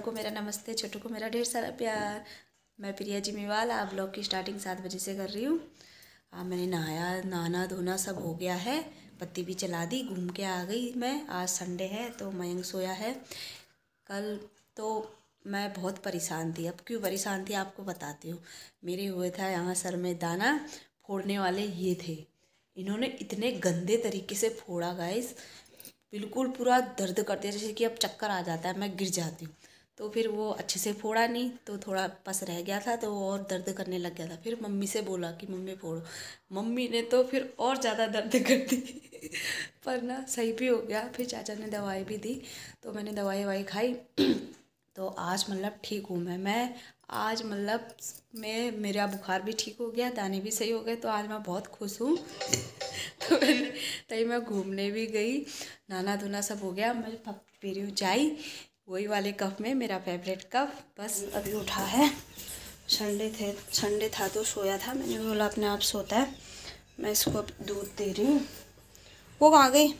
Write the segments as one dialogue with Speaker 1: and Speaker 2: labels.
Speaker 1: बड़ों को मेरा नमस्ते, छोटों को मेरा ढेर सारा प्यार। मैं प्रिया जिमीवाल आप ब्लॉग की स्टार्टिंग सात बजे से कर रही हूँ। अब मैंने नहाया, नहाना धोना सब हो गया है। बत्ती भी चला दी, घूम के आ गई मैं। आज संडे है तो मयंक सोया है। कल तो मैं बहुत परेशान थी। अब क्यों परेशान थी, आपको बताती हूँ। मेरे हुए था यहाँ सर में दाना फोड़ने वाले ये थे। इन्होंने इतने गंदे तरीके से फोड़ा गाइस बिल्कुल पूरा दर्द करते जैसे कि अब चक्कर आ जाता है, मैं गिर जाती हूँ। तो फिर वो अच्छे से फोड़ा नहीं तो थोड़ा पस रह गया था तो और दर्द करने लग गया था। फिर मम्मी से बोला कि, मम्मी, फोड़ो। मम्मी ने तो फिर और ज़्यादा दर्द कर दी। पर ना, सही भी हो गया। फिर चाचा ने दवाई भी दी तो मैंने दवाई ववाई खाई। तो आज मतलब ठीक हूँ मैं। मैं आज मतलब मैं, मेरा बुखार भी ठीक हो गया, दाने भी सही हो गए तो आज मैं बहुत खुश हूँ। तो मैंने, तभी मैं घूमने भी गई। नाना धोना सब हो गया। मैं पी रही हूँ चाय। वही वाले कप में मेरा फेवरेट कप। बस अभी उठा है। संडे थे, संडे था तो सोया था। मैंने बोला, अपने आप सोता है। मैं इसको अब दूध दे रही हूँ। वो कहाँ गई।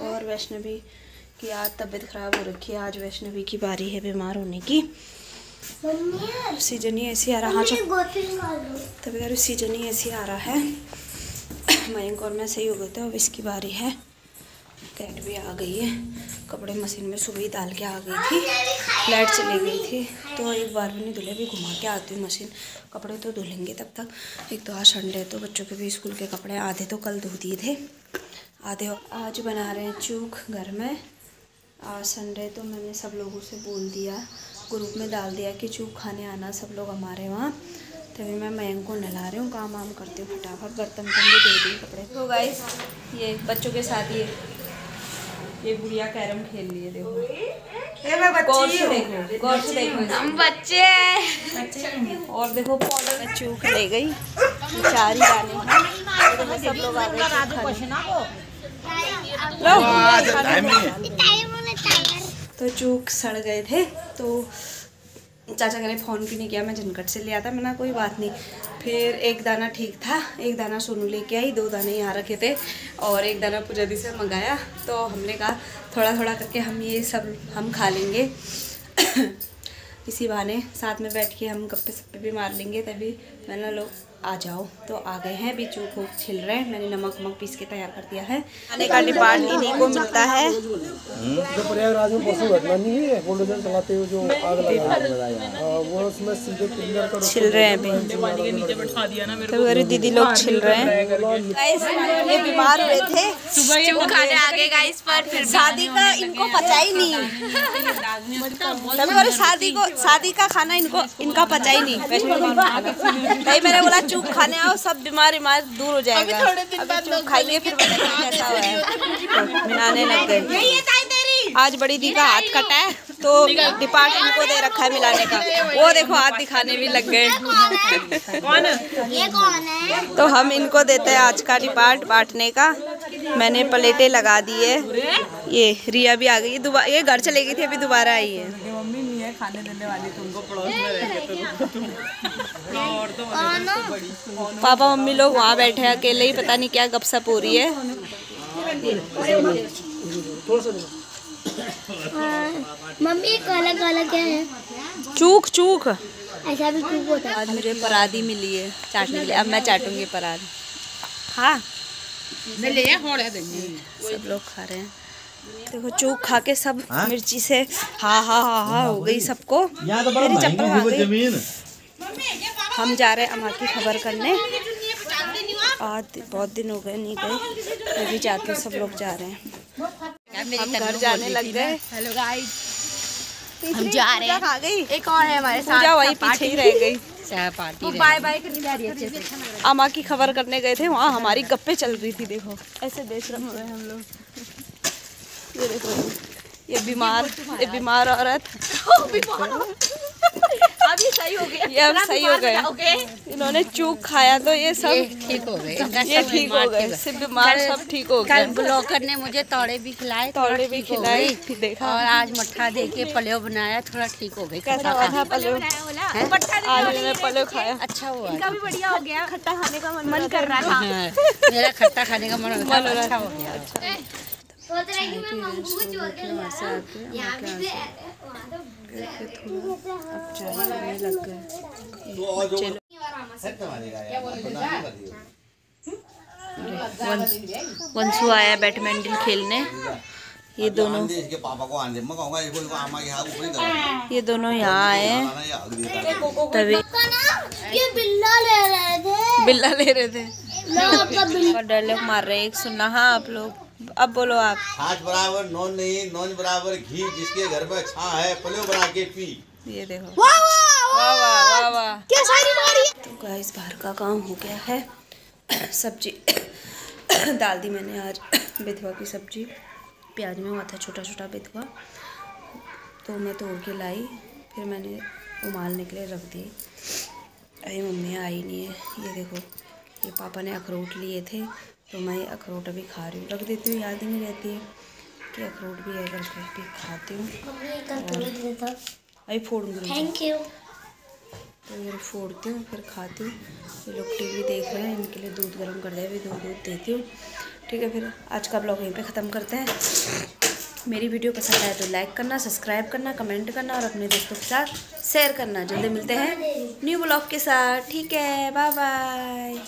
Speaker 1: और वैष्णवी की आज तबीयत ख़राब हो रखी है। आज वैष्णवी की बारी है बीमार होने की। सीज़न ही ऐसी आ रहा। हाँ तभी रही सीज़न ही ऐसी आ रहा है। मयंक और मैं सही हो गए थे। अब इसकी बारी है। कैट भी आ गई है। कपड़े मशीन में सुबह ही डाल के आ गई थी। लाइट चली गई थी। तो एक बार भी नहीं धुले भी घुमा के आती हूँ मशीन। कपड़े तो धुलेंगे तब तक। एक तो आज संडे तो बच्चों के भी स्कूल के कपड़े आधे तो कल धो दिए थे। आधे आज बना रहे हैं चूक घर में। आज संडे तो मैंने सब लोगों से बोल दिया ग्रुप में डाल दिया कि चूक खाने आना सब लोग हमारे वहाँ। तभी मैं मयंक को नहला रही हूँ काम वाम करती हूँ फटाफट बर्तन भी दे दी कपड़े। तो गाइस ये बच्चों के साथ ये ये गुड़िया कैरम खेल लिए देखो। गौर से देखो गौर से देखो हम बच्चे और देखो पाउडर में चूक ले गई। चार ही दाने सब लोग आ गए तो चूक सड़ गए थे तो चाचा ने फ़ोन भी नहीं किया, मैं झनकट से ले आता, मैंने कोई बात नहीं। फिर एक दाना ठीक था, एक दाना सोनू लेके आई, दो दाने यहाँ रखे थे और एक दाना पूजा दी से मंगाया। तो हमने कहा थोड़ा थोड़ा करके हम ये सब हम खा लेंगे। इसी बहाने साथ में बैठ के हम गप्पे सप्पे भी मार लेंगे, तभी मैंने लोग आ जाओ तो आ गए हैं भी चूक छिल रहे हैं मैंने नमक वमक पीस के तैयार कर दिया है खाने का डिपार्ट इन्हीं को मिलता है
Speaker 2: जो प्रयागराज में पशु घटना नहीं है बुलडोजर चलाते हुए जो आग लगा वो उसमें सीधे क्लियर कर
Speaker 1: छिल रहे हैं अभी तो अरे दीदी लोग छिल रहे हैं ये बीमार हुए थे
Speaker 3: सुबह खाने आ गए गाइस पर फिर
Speaker 1: शादी का इनको पचा ही नहीं शादी को शादी का खाना इनको इनका पचा ही नहीं भाई मैंने बोला चूक खाने आओ सब बीमार बीमार दूर हो जाएगा। अभी थोड़े दिन बाद लोग खाइए फिर कैसा हुआ है। मिलाने लग गए। आज बड़ी दी का हाथ कटा है तो डिपार्ट इनको दे रखा है मिलाने का। वो देखो हाथ दिखाने भी लग गए।
Speaker 3: कौन ये कौन है?
Speaker 1: तो हम इनको देते हैं आज का डिपार्ट बांटने का। मैंने प्लेटें लगा दी है ये रिया भी आ गई। दोबारा ये घर चले गई थी अभी दोबारा आई है
Speaker 4: है। खाने देने वाली तुमको पड़ोस में रह तो और तो
Speaker 1: पापा मम्मी लोग वहाँ बैठे हैं अकेले ही पता नहीं क्या गपशप हो रही है।
Speaker 3: मम्मी काला काला क्या है?
Speaker 1: चूक चूक।
Speaker 3: ऐसा भी क्यों होता है।
Speaker 1: आज मुझे परादी मिली है चाटने के लिए। अब मैं चाटूँगी परादी। हाँ सब लोग खा रहे हैं। देखो चूक खा के सब हा? मिर्ची से हा हा हा हा हो गई सबको। मेरी चप्पल खा गई। हम जा रहे हैं अम्मा की खबर करने। आज बहुत दिन हो गए नहीं गए। मैं भी जाती सब लोग जा रहे हैं। हम घर जाने लग गए।
Speaker 3: हेलो गाइस
Speaker 1: हम
Speaker 3: जा रहे हैं।
Speaker 1: खा गई।
Speaker 3: एक और है हमारे
Speaker 1: पूजा वही पीछे ही रह गई।
Speaker 3: वो बाय बाय करने जा रही है अच्छे से।
Speaker 1: अम्मा की खबर करने गए थे वहाँ हमारी गप्पे चल रही थी देखो। ऐसे बेशरम हुए हम लोग। ये देखो ये बीमार ये बीमार औरत
Speaker 3: अब ये सही हो गया।
Speaker 1: ये अब सही हो गए इन्होंने चूक खाया तो ये सब
Speaker 3: ठीक हो गए।
Speaker 1: ये ठीक हो गए। सिर्फ़ बीमार सब ठीक हो गए।
Speaker 3: कल ब्लॉकर ने मुझे तौड़े भी खिलाए
Speaker 1: तौड़े भी खिलाए देखा।
Speaker 3: और आज मट्ठा दे के पलेव बनाया थोड़ा ठीक हो गई
Speaker 1: कैसा हुआ था पलो आज मैंने पलो खाया।
Speaker 3: अच्छा हुआ।
Speaker 5: का भी बढ़िया हो गया।
Speaker 1: खट्टा खाने का
Speaker 5: मन कर रहा था।
Speaker 3: हाँ, मेरा खट्टा खाने का मन होता
Speaker 1: मन हो रहा
Speaker 3: अच्छा
Speaker 1: था।
Speaker 3: हो गया
Speaker 1: यहाँ पे करके थोड़ा अब चाय लग गए। चलो। वंशु आया बैडमिंटन खेलने। ये दोनों
Speaker 5: को मैं के ही
Speaker 1: ये दोनों यहाँ आए तभी
Speaker 6: ये बिल्ला ले रहे थे।
Speaker 1: बिल्ला ले रहे थे। डायलॉग मार रहे हैं एक सुनना। हाँ आप लोग। अब बोलो आप।
Speaker 5: छाछ बराबर नॉन नहीं नॉन बराबर घी जिसके घर में छा है पले बना के पी।
Speaker 1: ये देखो। वाह वाह वाह वाह
Speaker 6: क्या सारी मारी
Speaker 1: तो गाइस बाहर का काम हो गया है। सब्ज़ी डाल दी मैंने आज बेथुआ की सब्ज़ी। प्याज में हुआ था छोटा छोटा बेथुआ तो मैं तोड़ के लाई फिर मैंने उबालने के लिए रख दी अरे मम्मी आई नहीं है। ये देखो ये पापा ने अखरोट लिए थे। तो मैं ये अखरोट अभी खा रही हूँ। रख देती हूँ याद ही नहीं रहती है कि अखरोट भी है करके भी खाती हूँ। अभी फोड़ूँगी
Speaker 6: थैंक यू
Speaker 1: तो ये फोड़ती हूँ फिर खाती हूँ। ये लोग टीवी देख रहे हैं इनके लिए दूध गर्म कर दिया अभी दूध दूध देती हूँ। ठीक है फिर आज का ब्लॉग यहीं पे ख़त्म करते हैं। मेरी वीडियो पसंद आए तो लाइक करना सब्सक्राइब करना कमेंट करना और अपने दोस्तों के साथ शेयर करना। जल्दी मिलते हैं न्यू ब्लॉग के साथ। ठीक है बाय बाय